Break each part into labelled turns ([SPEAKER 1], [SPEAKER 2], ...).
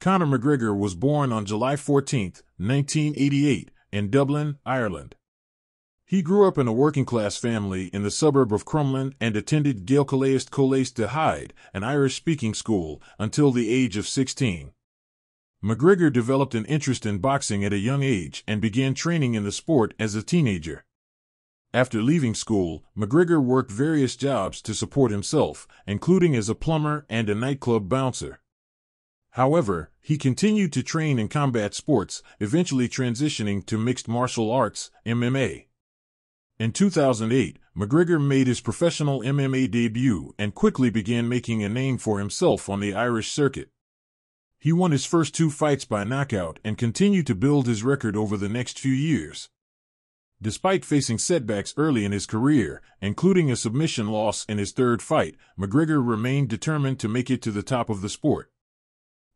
[SPEAKER 1] Conor McGregor was born on July 14, 1988, in Dublin, Ireland. He grew up in a working class family in the suburb of Crumlin and attended Gaelcholáiste Cholaiste de Hyde, an Irish speaking school, until the age of 16. McGregor developed an interest in boxing at a young age and began training in the sport as a teenager. After leaving school, McGregor worked various jobs to support himself, including as a plumber and a nightclub bouncer. However, he continued to train in combat sports, eventually transitioning to mixed martial arts, MMA. In 2008, McGregor made his professional MMA debut and quickly began making a name for himself on the Irish circuit. He won his first two fights by knockout and continued to build his record over the next few years. Despite facing setbacks early in his career, including a submission loss in his third fight, McGregor remained determined to make it to the top of the sport.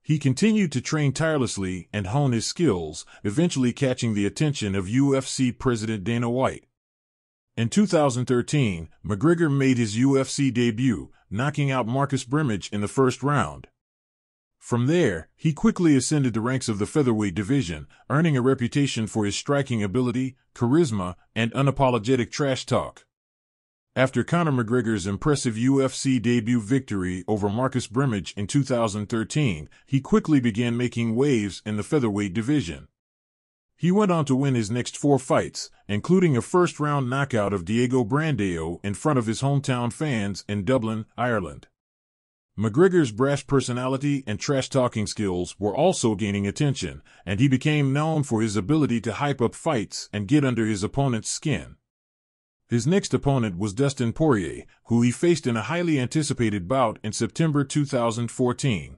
[SPEAKER 1] He continued to train tirelessly and hone his skills, eventually catching the attention of UFC President Dana White. In 2013, McGregor made his UFC debut, knocking out Marcus Brimage in the first round. From there, he quickly ascended the ranks of the featherweight division, earning a reputation for his striking ability, charisma, and unapologetic trash talk. After Conor McGregor's impressive UFC debut victory over Marcus Brimage in 2013, he quickly began making waves in the featherweight division. He went on to win his next four fights, including a first round knockout of Diego Brandao in front of his hometown fans in Dublin, Ireland. McGregor's brash personality and trash talking skills were also gaining attention, and he became known for his ability to hype up fights and get under his opponent's skin. His next opponent was Dustin Poirier, who he faced in a highly anticipated bout in September 2014.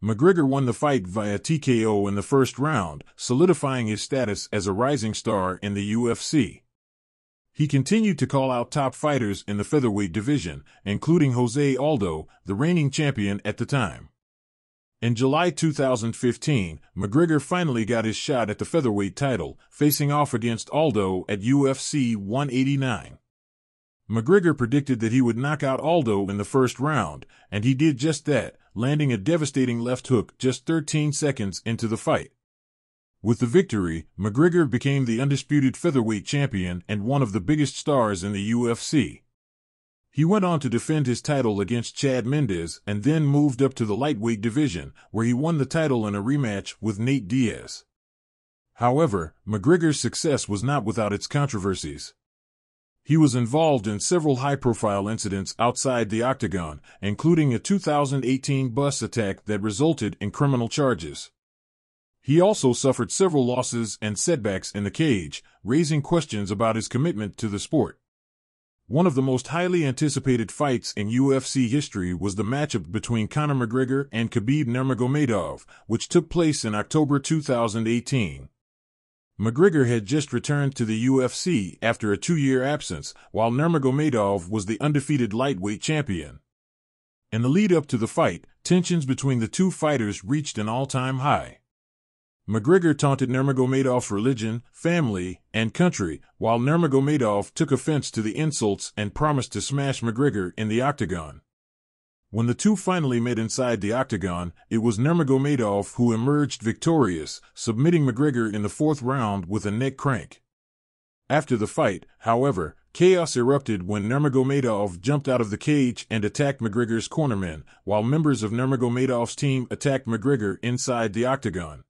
[SPEAKER 1] McGregor won the fight via TKO in the first round, solidifying his status as a rising star in the UFC. He continued to call out top fighters in the featherweight division, including Jose Aldo, the reigning champion at the time. In July 2015, McGregor finally got his shot at the featherweight title, facing off against Aldo at UFC 189. McGregor predicted that he would knock out Aldo in the first round, and he did just that, landing a devastating left hook just 13 seconds into the fight. With the victory, McGregor became the undisputed featherweight champion and one of the biggest stars in the UFC. He went on to defend his title against Chad Mendes and then moved up to the lightweight division, where he won the title in a rematch with Nate Diaz. However, McGregor's success was not without its controversies. He was involved in several high profile incidents outside the octagon, including a 2018 bus attack that resulted in criminal charges. He also suffered several losses and setbacks in the cage, raising questions about his commitment to the sport. One of the most highly anticipated fights in UFC history was the matchup between Conor McGregor and Khabib Nurmagomedov, which took place in October 2018. McGregor had just returned to the UFC after a two-year absence, while Nurmagomedov was the undefeated lightweight champion. In the lead up to the fight, tensions between the two fighters reached an all-time high. McGregor taunted Nurmagomedov's religion, family, and country, while Nurmagomedov took offense to the insults and promised to smash McGregor in the octagon. When the two finally met inside the octagon, it was Nurmagomedov who emerged victorious, submitting McGregor in the fourth round with a neck crank. After the fight, however, chaos erupted when Nurmagomedov jumped out of the cage and attacked McGregor's cornermen, while members of Nurmagomedov's team attacked McGregor inside the octagon.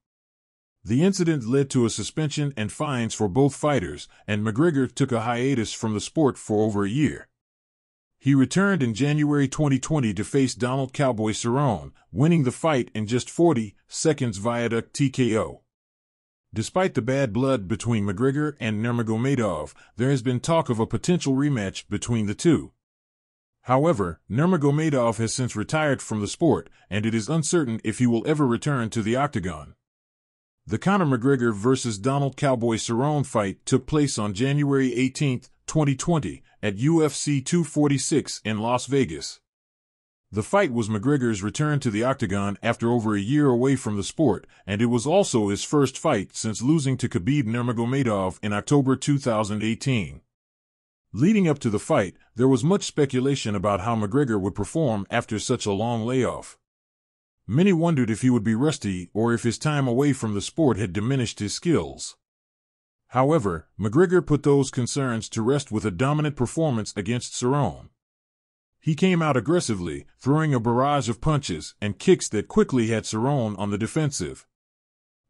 [SPEAKER 1] The incident led to a suspension and fines for both fighters, and McGregor took a hiatus from the sport for over a year. He returned in January 2020 to face Donald Cowboy Cerrone, winning the fight in just 40 seconds via TKO. Despite the bad blood between McGregor and Nurmagomedov, there has been talk of a potential rematch between the two. However, Nurmagomedov has since retired from the sport, and it is uncertain if he will ever return to the octagon. The Conor McGregor vs. Donald Cowboy Cerrone fight took place on January 18, 2020, at UFC 246 in Las Vegas. The fight was McGregor's return to the octagon after over a year away from the sport, and it was also his first fight since losing to Khabib Nurmagomedov in October 2018. Leading up to the fight, there was much speculation about how McGregor would perform after such a long layoff. Many wondered if he would be rusty or if his time away from the sport had diminished his skills. However, McGregor put those concerns to rest with a dominant performance against Cerrone. He came out aggressively, throwing a barrage of punches and kicks that quickly had Cerrone on the defensive.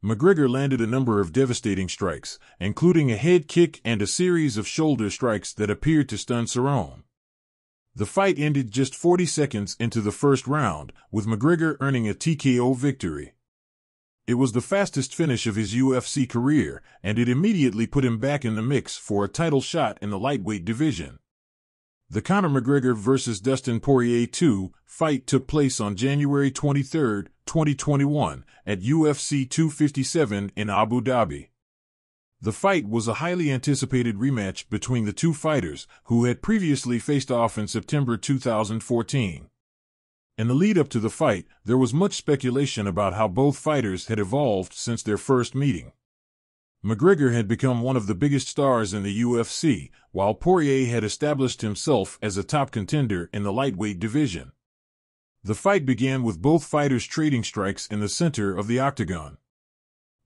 [SPEAKER 1] McGregor landed a number of devastating strikes, including a head kick and a series of shoulder strikes that appeared to stun Cerrone. The fight ended just 40 seconds into the first round, with McGregor earning a TKO victory. It was the fastest finish of his UFC career, and it immediately put him back in the mix for a title shot in the lightweight division. The Conor McGregor vs. Dustin Poirier 2 fight took place on January 23, 2021, at UFC 257 in Abu Dhabi. The fight was a highly anticipated rematch between the two fighters, who had previously faced off in September 2014. In the lead up to the fight, there was much speculation about how both fighters had evolved since their first meeting. McGregor had become one of the biggest stars in the UFC, while Poirier had established himself as a top contender in the lightweight division. The fight began with both fighters trading strikes in the center of the octagon.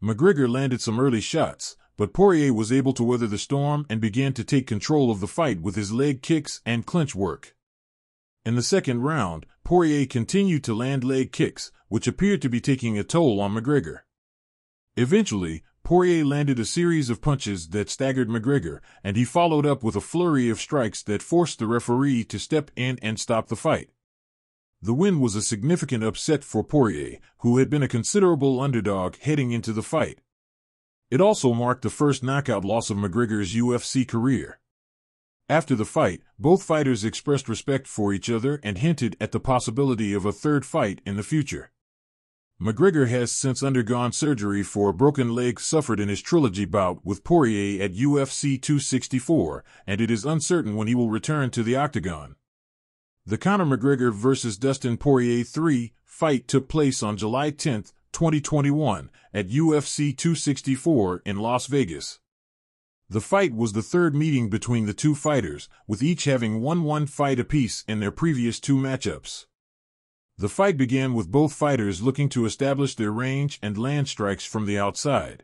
[SPEAKER 1] McGregor landed some early shots, but Poirier was able to weather the storm and began to take control of the fight with his leg kicks and clinch work. In the second round, Poirier continued to land leg kicks, which appeared to be taking a toll on McGregor. Eventually, Poirier landed a series of punches that staggered McGregor, and he followed up with a flurry of strikes that forced the referee to step in and stop the fight. The win was a significant upset for Poirier, who had been a considerable underdog heading into the fight. It also marked the first knockout loss of McGregor's UFC career. After the fight, both fighters expressed respect for each other and hinted at the possibility of a third fight in the future. McGregor has since undergone surgery for a broken leg suffered in his trilogy bout with Poirier at UFC 264, and it is uncertain when he will return to the octagon. The Conor McGregor vs. Dustin Poirier 3 fight took place on July 10, 2021, at UFC 264 in Las Vegas. The fight was the third meeting between the two fighters, with each having won one fight apiece in their previous two matchups. The fight began with both fighters looking to establish their range and land strikes from the outside.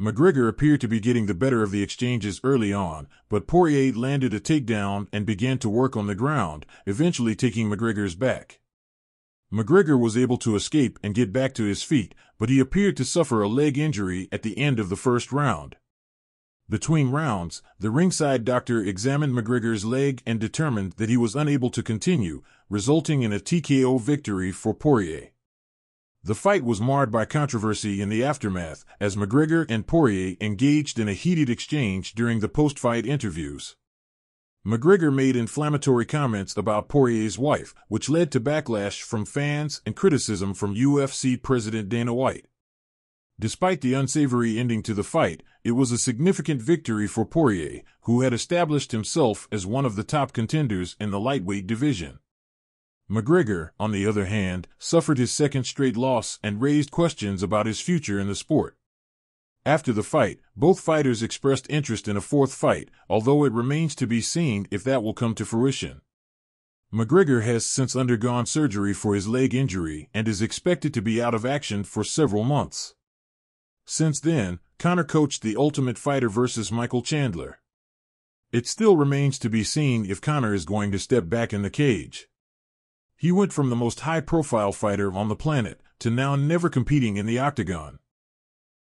[SPEAKER 1] McGregor appeared to be getting the better of the exchanges early on, but Poirier landed a takedown and began to work on the ground, eventually taking McGregor's back. McGregor was able to escape and get back to his feet, but he appeared to suffer a leg injury at the end of the first round. Between rounds, the ringside doctor examined McGregor's leg and determined that he was unable to continue, resulting in a TKO victory for Poirier. The fight was marred by controversy in the aftermath, as McGregor and Poirier engaged in a heated exchange during the post fight interviews. McGregor made inflammatory comments about Poirier's wife, which led to backlash from fans and criticism from UFC President Dana White. Despite the unsavory ending to the fight, it was a significant victory for Poirier, who had established himself as one of the top contenders in the lightweight division. McGregor, on the other hand, suffered his second straight loss and raised questions about his future in the sport. After the fight, both fighters expressed interest in a fourth fight, although it remains to be seen if that will come to fruition. McGregor has since undergone surgery for his leg injury and is expected to be out of action for several months. Since then, Conor coached the Ultimate Fighter vs. Michael Chandler. It still remains to be seen if Conor is going to step back in the cage. He went from the most high profile fighter on the planet to now never competing in the octagon.